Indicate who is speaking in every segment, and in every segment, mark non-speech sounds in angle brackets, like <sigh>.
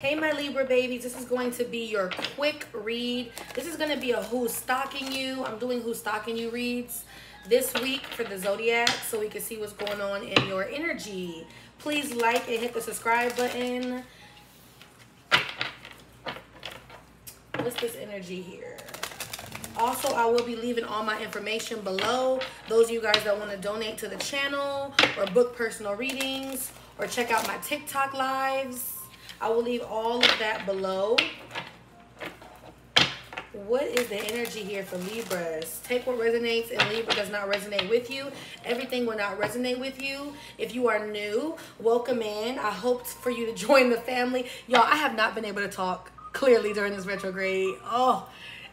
Speaker 1: Hey my Libra babies, this is going to be your quick read. This is going to be a who's stalking you. I'm doing who's stalking you reads this week for the zodiac so we can see what's going on in your energy. Please like and hit the subscribe button. What's this energy here? Also, I will be leaving all my information below. Those of you guys that want to donate to the channel or book personal readings or check out my TikTok lives I will leave all of that below. What is the energy here for Libras? Take what resonates and Libra does not resonate with you. Everything will not resonate with you. If you are new, welcome in. I hope for you to <laughs> join the family. Y'all, I have not been able to talk clearly during this retrograde. Oh,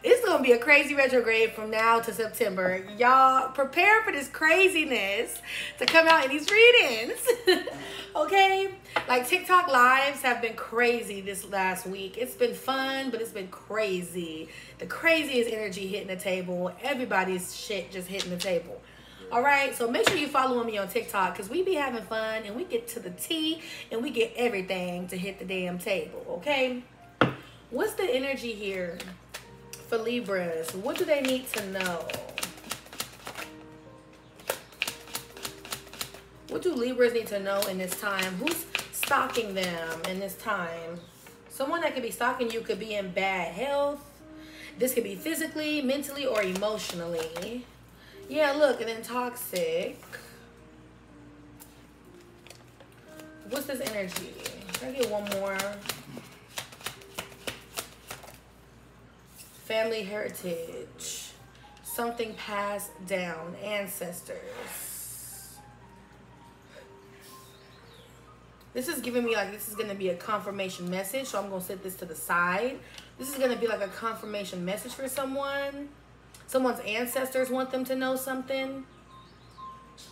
Speaker 1: it's gonna be a crazy retrograde from now to September. Y'all prepare for this craziness to come out in these readings. <laughs> okay? Like TikTok lives have been crazy this last week. It's been fun, but it's been crazy. The craziest energy hitting the table. Everybody's shit just hitting the table. All right, so make sure you follow me on TikTok because we be having fun and we get to the T and we get everything to hit the damn table, okay? What's the energy here? For Libras, what do they need to know? What do Libras need to know in this time? Who's stalking them in this time? Someone that could be stalking you could be in bad health. This could be physically, mentally, or emotionally. Yeah, look, and then toxic. What's this energy? Can I get one more? Family heritage, something passed down, ancestors. This is giving me like this is going to be a confirmation message, so I'm going to set this to the side. This is going to be like a confirmation message for someone. Someone's ancestors want them to know something.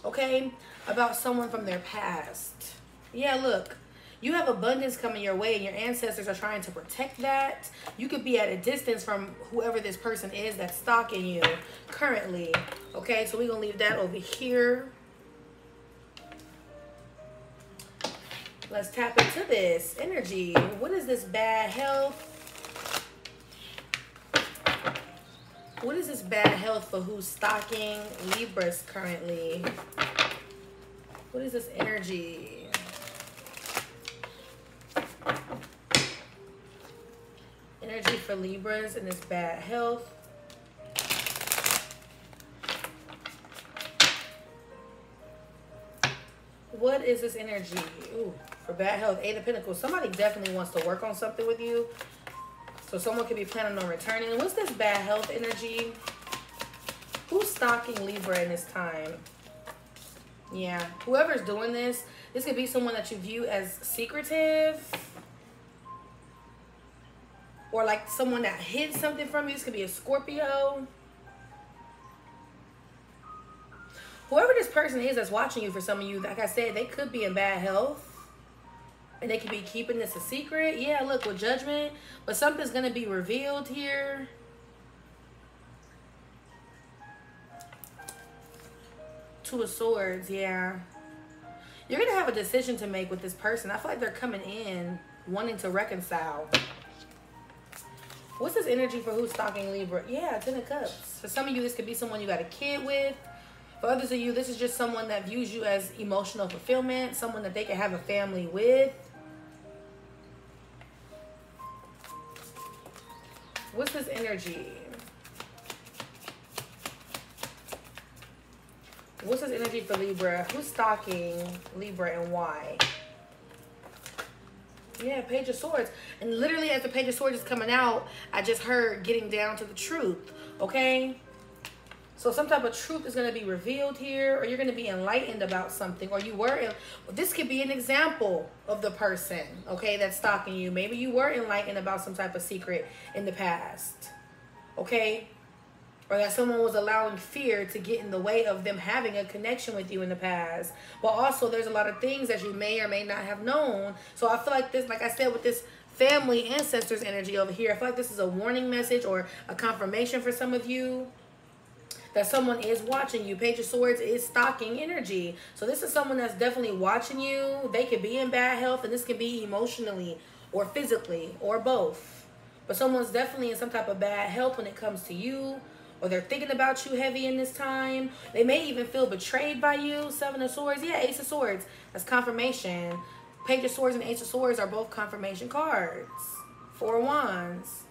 Speaker 1: Okay? About someone from their past. Yeah, look you have abundance coming your way and your ancestors are trying to protect that. You could be at a distance from whoever this person is that's stalking you currently. Okay, so we're going to leave that over here. Let's tap into this energy. What is this bad health? What is this bad health for who's stalking Libras currently? What is this energy? For Libras and this bad health. What is this energy? Ooh, for bad health, Eight of Pentacles. Somebody definitely wants to work on something with you. So someone could be planning on returning. What's this bad health energy? Who's stalking Libra in this time? Yeah, whoever's doing this, this could be someone that you view as secretive or like someone that hid something from you. This could be a Scorpio. Whoever this person is that's watching you for some of you, like I said, they could be in bad health. And they could be keeping this a secret. Yeah, look, with judgment. But something's going to be revealed here. Two of Swords, yeah. You're going to have a decision to make with this person. I feel like they're coming in wanting to reconcile. What's this energy for who's stalking Libra? Yeah, Ten of Cups. For some of you, this could be someone you got a kid with. For others of you, this is just someone that views you as emotional fulfillment, someone that they can have a family with. What's this energy? What's this energy for Libra? Who's stalking Libra and why? Yeah, Page of Swords. And literally as the Page of Swords is coming out, I just heard getting down to the truth. Okay? So some type of truth is going to be revealed here, or you're going to be enlightened about something, or you were. This could be an example of the person, okay, that's stalking you. Maybe you were enlightened about some type of secret in the past, okay? Or that someone was allowing fear to get in the way of them having a connection with you in the past. But also, there's a lot of things that you may or may not have known. So I feel like this, like I said, with this family ancestors energy over here, I feel like this is a warning message or a confirmation for some of you that someone is watching you. Page of Swords is stalking energy. So this is someone that's definitely watching you. They could be in bad health and this could be emotionally or physically or both. But someone's definitely in some type of bad health when it comes to you or they're thinking about you heavy in this time. They may even feel betrayed by you. Seven of Swords. Yeah, Ace of Swords. That's confirmation. Page of Swords and Ace of Swords are both confirmation cards. Four Wands.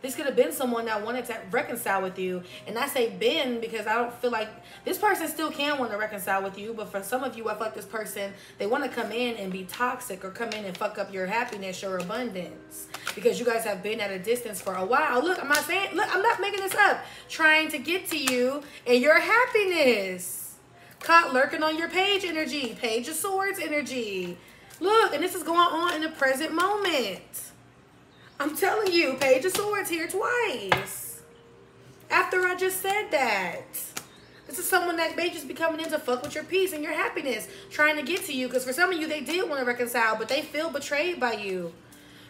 Speaker 1: This could have been someone that wanted to reconcile with you. And I say been because I don't feel like this person still can want to reconcile with you. But for some of you, I feel like this person, they want to come in and be toxic or come in and fuck up your happiness, your abundance. Because you guys have been at a distance for a while. Look, I'm not saying, look, I'm not making this up. Trying to get to you and your happiness. Caught lurking on your page energy. Page of Swords energy. Look, and this is going on in the present moment. I'm telling you, Page of Swords here twice. After I just said that. This is someone that may just be coming in to fuck with your peace and your happiness, trying to get to you. Because for some of you, they did want to reconcile, but they feel betrayed by you.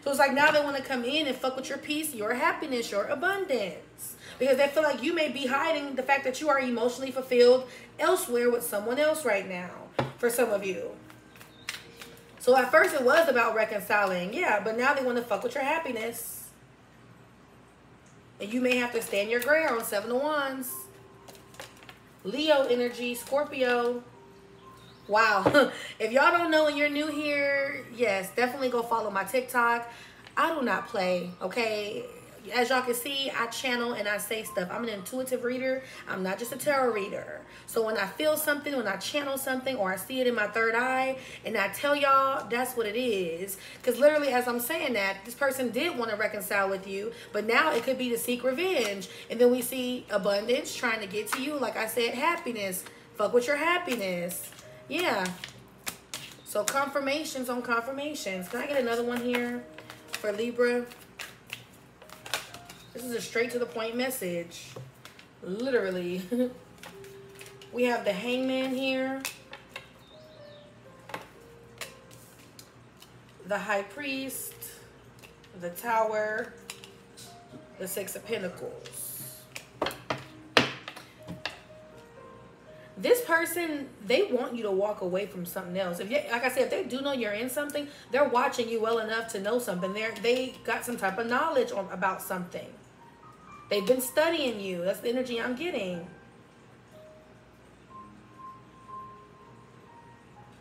Speaker 1: So it's like now they want to come in and fuck with your peace, your happiness, your abundance. Because they feel like you may be hiding the fact that you are emotionally fulfilled elsewhere with someone else right now. For some of you. So at first it was about reconciling, yeah, but now they want to fuck with your happiness. And you may have to stand your ground on Seven of Wands. Leo energy, Scorpio. Wow. <laughs> if y'all don't know and you're new here, yes, definitely go follow my TikTok. I do not play, okay? As y'all can see, I channel and I say stuff. I'm an intuitive reader. I'm not just a tarot reader. So when I feel something, when I channel something, or I see it in my third eye, and I tell y'all, that's what it is. Because literally, as I'm saying that, this person did want to reconcile with you, but now it could be to seek revenge. And then we see abundance trying to get to you. Like I said, happiness. Fuck with your happiness. Yeah. So confirmations on confirmations. Can I get another one here for Libra? This is a straight to the point message. Literally. <laughs> we have the hangman here. The high priest. The tower. The six of pentacles. This person, they want you to walk away from something else. If you, like I said, if they do know you're in something, they're watching you well enough to know something. They're, they got some type of knowledge on, about something. They've been studying you. That's the energy I'm getting.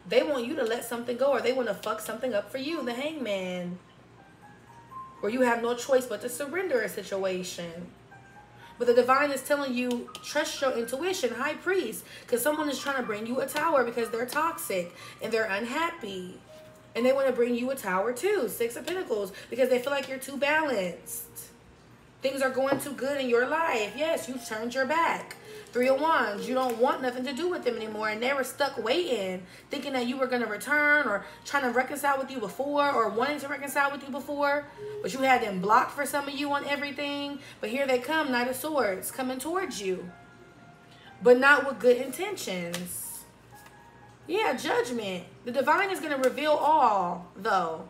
Speaker 1: They want you to let something go or they want to fuck something up for you, the hangman. Or you have no choice but to surrender a situation. But the divine is telling you, trust your intuition, high priest. Because someone is trying to bring you a tower because they're toxic and they're unhappy. And they want to bring you a tower too, six of pentacles, because they feel like you're too balanced. Things are going too good in your life. Yes, you turned your back. Three of Wands, you don't want nothing to do with them anymore. And they were stuck waiting, thinking that you were going to return or trying to reconcile with you before or wanting to reconcile with you before. But you had them blocked for some of you on everything. But here they come, Knight of Swords, coming towards you. But not with good intentions. Yeah, judgment. The divine is going to reveal all, though.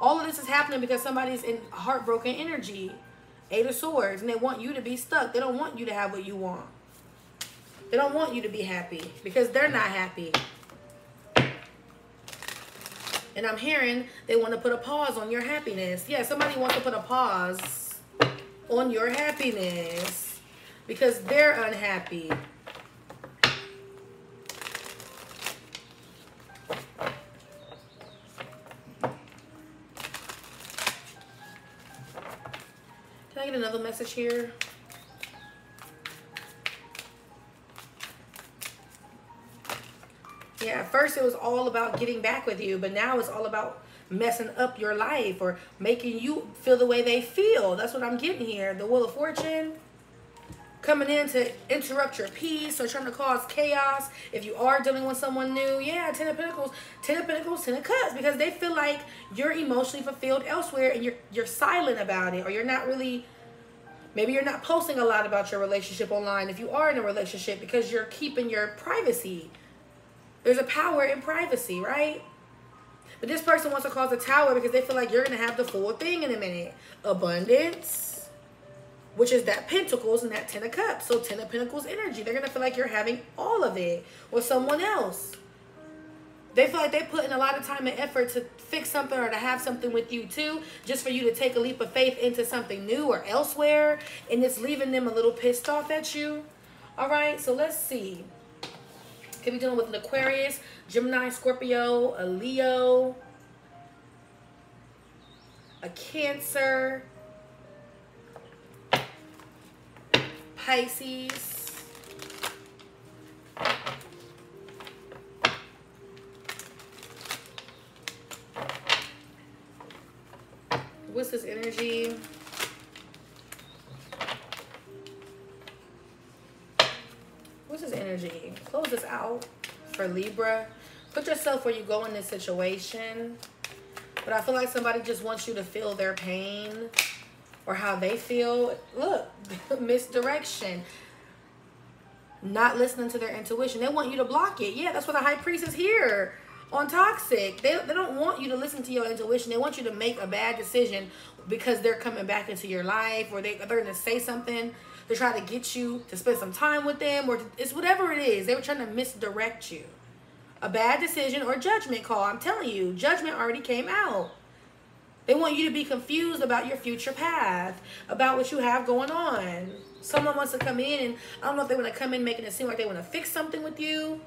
Speaker 1: All of this is happening because somebody's in heartbroken energy. Eight of Swords. And they want you to be stuck. They don't want you to have what you want. They don't want you to be happy because they're not happy. And I'm hearing they want to put a pause on your happiness. Yeah, somebody wants to put a pause on your happiness because they're unhappy. Message here? Yeah, at first it was all about getting back with you, but now it's all about messing up your life or making you feel the way they feel. That's what I'm getting here. The Wheel of Fortune coming in to interrupt your peace or trying to cause chaos if you are dealing with someone new. Yeah, Ten of Pentacles, Ten of Pentacles, Ten of Cups, because they feel like you're emotionally fulfilled elsewhere and you're you're silent about it or you're not really Maybe you're not posting a lot about your relationship online if you are in a relationship because you're keeping your privacy. There's a power in privacy, right? But this person wants to cause a tower because they feel like you're going to have the full thing in a minute. Abundance, which is that pentacles and that ten of cups. So ten of pentacles energy. They're going to feel like you're having all of it with someone else. They feel like they put in a lot of time and effort to fix something or to have something with you too, just for you to take a leap of faith into something new or elsewhere, and it's leaving them a little pissed off at you. All right, so let's see. Could be dealing with an Aquarius, Gemini, Scorpio, a Leo, a Cancer, Pisces. Energy? What's this energy? Close this out for Libra. Put yourself where you go in this situation. But I feel like somebody just wants you to feel their pain or how they feel. Look, <laughs> misdirection. Not listening to their intuition. They want you to block it. Yeah, that's what the high priest is here on toxic. They, they don't want you to listen to your intuition. They want you to make a bad decision because they're coming back into your life or they, they're going to say something to try to get you to spend some time with them or to, it's whatever it is. They were trying to misdirect you. A bad decision or judgment call. I'm telling you, judgment already came out. They want you to be confused about your future path, about what you have going on. Someone wants to come in and I don't know if they want to come in making it seem like they want to fix something with you,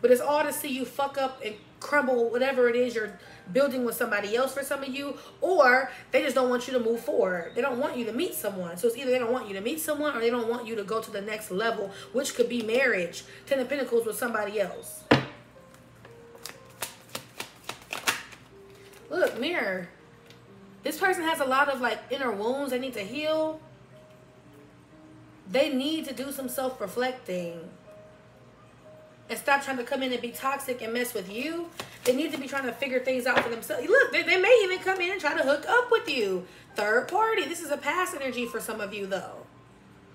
Speaker 1: but it's all to see you fuck up and crumble whatever it is you're building with somebody else for some of you, or they just don't want you to move forward. They don't want you to meet someone. So it's either they don't want you to meet someone or they don't want you to go to the next level, which could be marriage, Ten of Pentacles with somebody else. Look, mirror. This person has a lot of like inner wounds they need to heal. They need to do some self-reflecting and stop trying to come in and be toxic and mess with you. They need to be trying to figure things out for themselves. Look, they, they may even come in and try to hook up with you. Third party. This is a past energy for some of you, though.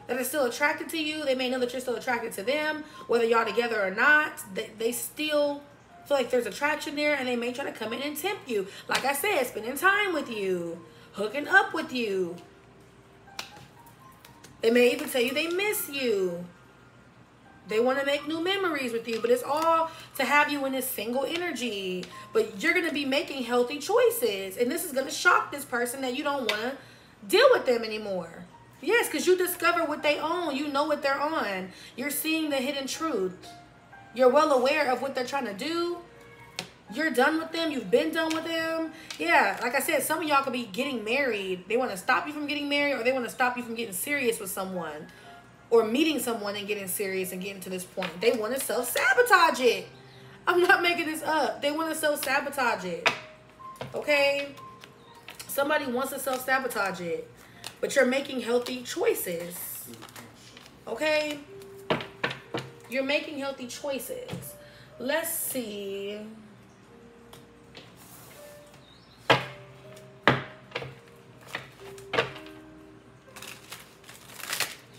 Speaker 1: That are still attracted to you. They may know that you're still attracted to them, whether y'all together or not. They, they still feel like there's attraction there, and they may try to come in and tempt you. Like I said, spending time with you, hooking up with you. They may even tell you they miss you. They want to make new memories with you, but it's all to have you in this single energy. But you're going to be making healthy choices. And this is going to shock this person that you don't want to deal with them anymore. Yes, because you discover what they own. You know what they're on. You're seeing the hidden truth. You're well aware of what they're trying to do. You're done with them. You've been done with them. Yeah, like I said, some of y'all could be getting married. They want to stop you from getting married or they want to stop you from getting serious with someone or meeting someone and getting serious and getting to this point. They want to self-sabotage it. I'm not making this up. They want to self-sabotage it. Okay? Somebody wants to self-sabotage it. But you're making healthy choices. Okay? You're making healthy choices. Let's see.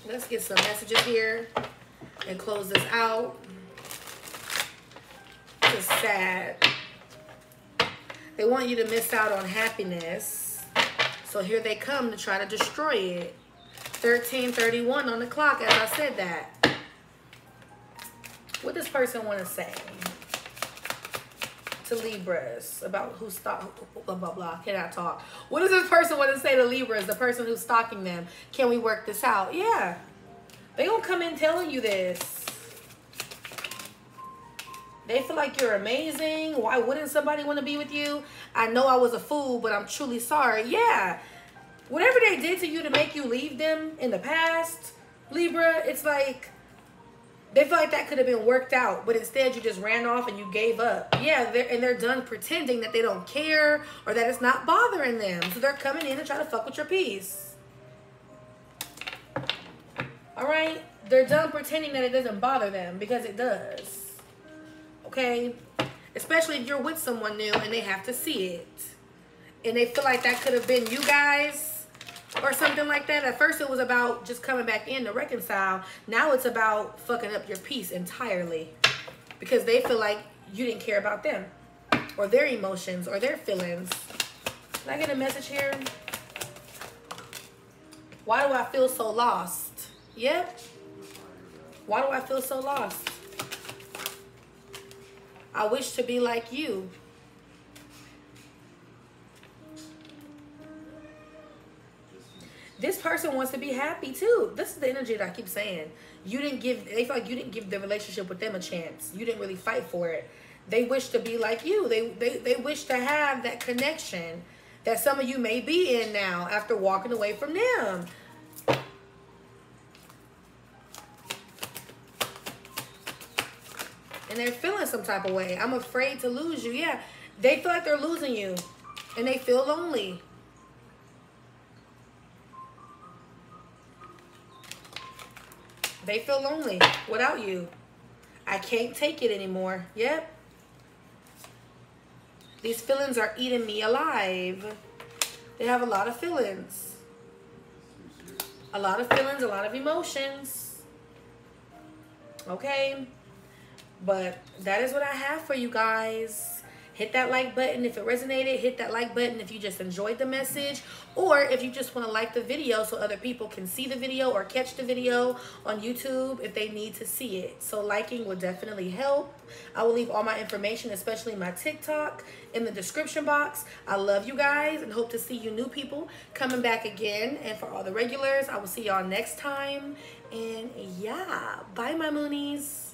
Speaker 1: Let's get some messages here and close this out. It's sad. They want you to miss out on happiness. So here they come to try to destroy it. 1331 on the clock as I said that. What does this person want to say to Libras about who's stalk blah blah blah? Can I talk? What does this person want to say to Libras? The person who's stalking them. Can we work this out? Yeah, they gonna come in telling you this. They feel like you're amazing. Why wouldn't somebody want to be with you? I know I was a fool, but I'm truly sorry. Yeah. Whatever they did to you to make you leave them in the past, Libra, it's like they feel like that could have been worked out, but instead you just ran off and you gave up. Yeah, they're, and they're done pretending that they don't care or that it's not bothering them. So they're coming in and trying to fuck with your peace. All right? They're done pretending that it doesn't bother them because it does. Okay? Especially if you're with someone new and they have to see it. And they feel like that could have been you guys or something like that. At first, it was about just coming back in to reconcile. Now it's about fucking up your peace entirely because they feel like you didn't care about them or their emotions or their feelings. Can I get a message here? Why do I feel so lost? Yep. Why do I feel so lost? I wish to be like you. Person wants to be happy too. This is the energy that I keep saying. You didn't give, they feel like you didn't give the relationship with them a chance. You didn't really fight for it. They wish to be like you. They, they, they wish to have that connection that some of you may be in now after walking away from them. And they're feeling some type of way. I'm afraid to lose you. Yeah, they feel like they're losing you. And they feel lonely. They feel lonely without you. I can't take it anymore. Yep. These feelings are eating me alive. They have a lot of feelings. A lot of feelings, a lot of emotions. Okay. But that is what I have for you guys hit that like button if it resonated. Hit that like button if you just enjoyed the message. Or if you just want to like the video so other people can see the video or catch the video on youtube if they need to see it. So liking will definitely help. I will leave all my information especially my tiktok in the description box. I love you guys and hope to see you new people coming back again. And for all the regulars i will see y'all next time. And yeah bye my moonies